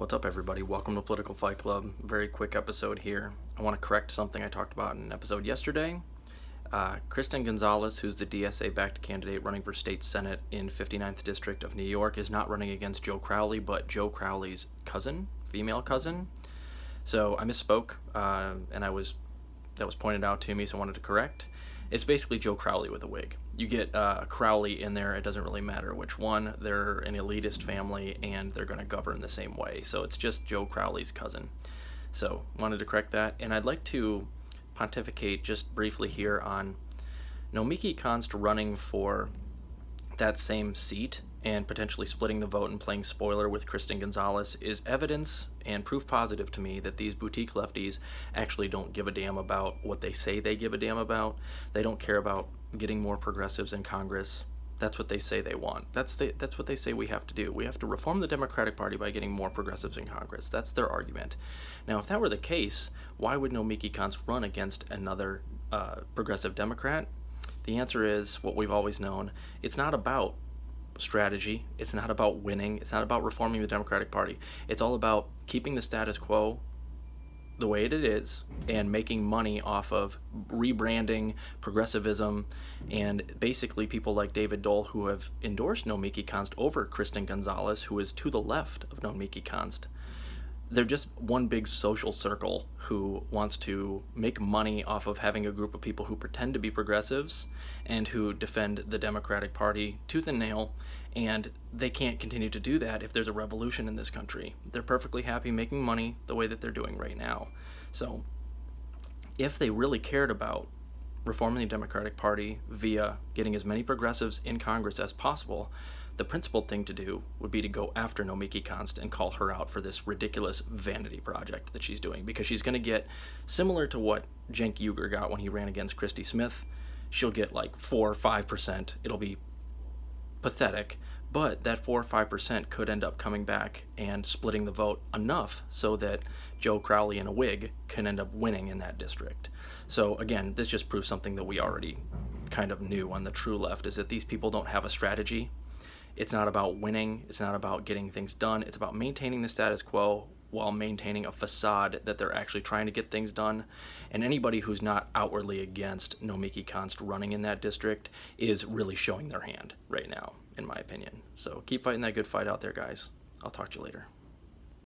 What's up, everybody? Welcome to Political Fight Club. Very quick episode here. I want to correct something I talked about in an episode yesterday. Uh, Kristen Gonzalez, who's the DSA backed candidate running for state senate in 59th District of New York, is not running against Joe Crowley, but Joe Crowley's cousin, female cousin. So I misspoke, uh, and I was that was pointed out to me, so I wanted to correct. It's basically Joe Crowley with a wig. You get uh, Crowley in there, it doesn't really matter which one. They're an elitist family, and they're going to govern the same way. So it's just Joe Crowley's cousin. So wanted to correct that, and I'd like to pontificate just briefly here on Nomiki Konst running for that same seat and potentially splitting the vote and playing spoiler with Kristen Gonzalez is evidence and proof positive to me that these boutique lefties actually don't give a damn about what they say they give a damn about. They don't care about getting more progressives in Congress. That's what they say they want. That's the, that's what they say we have to do. We have to reform the Democratic Party by getting more progressives in Congress. That's their argument. Now, if that were the case, why would Nomiki Konst run against another uh, progressive Democrat? The answer is what we've always known. It's not about strategy. It's not about winning. It's not about reforming the Democratic Party. It's all about keeping the status quo the way it is and making money off of rebranding progressivism and basically people like David Doel who have endorsed Nomiki Konst over Kristen Gonzalez who is to the left of Nomiki Konst they're just one big social circle who wants to make money off of having a group of people who pretend to be progressives and who defend the Democratic Party tooth and nail. And they can't continue to do that if there's a revolution in this country. They're perfectly happy making money the way that they're doing right now. So, if they really cared about reforming the Democratic Party via getting as many progressives in Congress as possible, the principled thing to do would be to go after Nomiki Konst and call her out for this ridiculous vanity project that she's doing because she's going to get similar to what Cenk Uygur got when he ran against Christy Smith. She'll get like 4 or 5%. It'll be pathetic, but that 4 or 5% could end up coming back and splitting the vote enough so that Joe Crowley in a wig can end up winning in that district. So again, this just proves something that we already kind of knew on the true left is that these people don't have a strategy it's not about winning, it's not about getting things done, it's about maintaining the status quo while maintaining a facade that they're actually trying to get things done. And anybody who's not outwardly against Nomiki Konst running in that district is really showing their hand right now, in my opinion. So keep fighting that good fight out there, guys. I'll talk to you later.